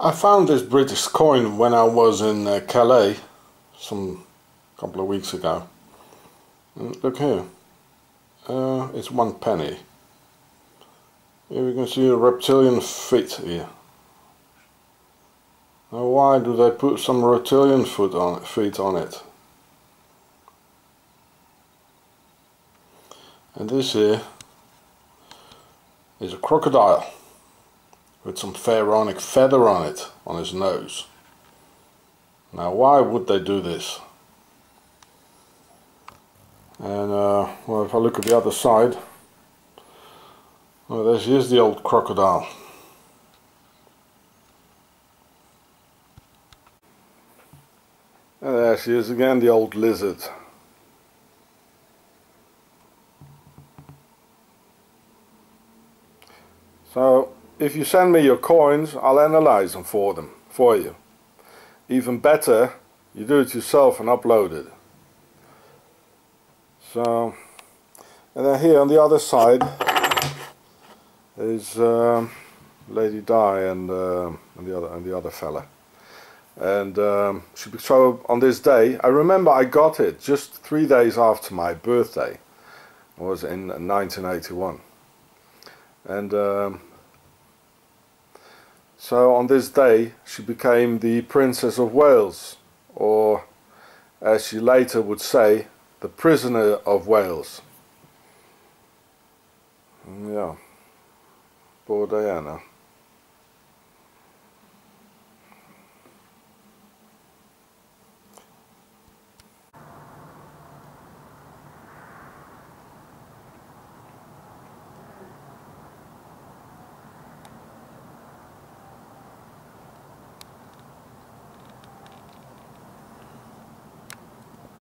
I found this British coin when I was in uh, Calais some couple of weeks ago. And look here, uh, it's one penny. Here we can see a reptilian feet here. Now why do they put some reptilian foot on feet on it? And this here is a crocodile with some pharaonic feather on it, on his nose. Now why would they do this? And uh, well if I look at the other side, well she is the old crocodile. And there she is again, the old lizard. So if you send me your coins, I'll analyze them for them, for you. Even better, you do it yourself and upload it. So, and then here on the other side is um, Lady Di and, uh, and the other and the other fella. And um, so on this day, I remember I got it just three days after my birthday. It was in 1981. And um, so on this day she became the Princess of Wales, or as she later would say, the Prisoner of Wales. Hmm, yeah, poor Diana.